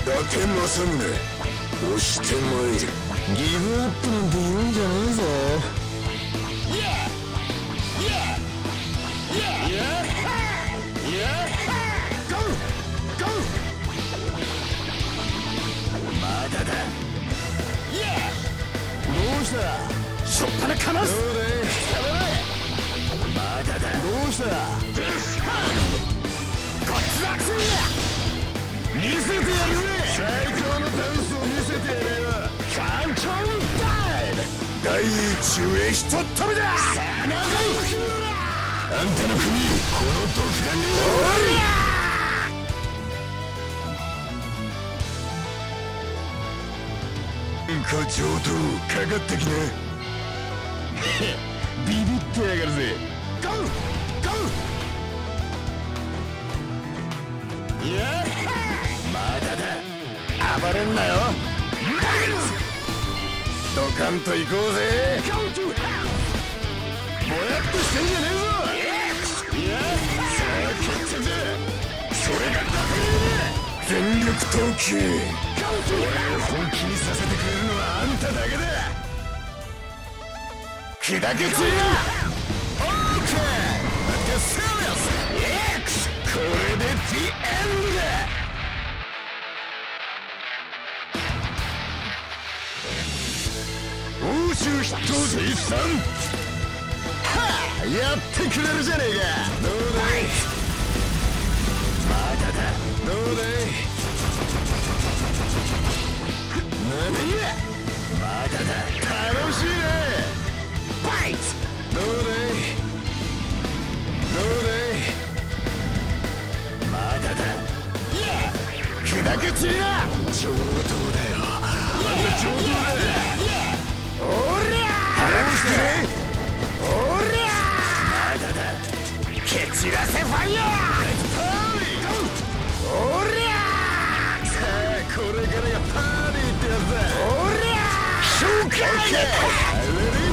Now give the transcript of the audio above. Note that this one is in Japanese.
伊達政宗押してまいるギブアップなんて言うんじゃねえぞ。まだだどうしたしょっぱなかますまだだどうした第一上ひとっ飛びだ！長いあんたの国この毒弾に。おりゃか上等かかってきなビビってやがるぜ。ゴーゴーいやまだだ。暴れんなよ。ドカンと行こうぜ。ぼやっとしてんじゃねえぞ。さあ決着。だそれが全力投球。俺を本気にさせてくれるのはあんただけだ。砕けついなオーケー。これで The End だ欧州筆頭水産はあやってくれるじゃねえか。どうだい？まだだ。どうだい？何やまだだ。楽しいね。バイトどうだい？どうだい？まだだ。いや砕け散りな上等だ！Get out of here!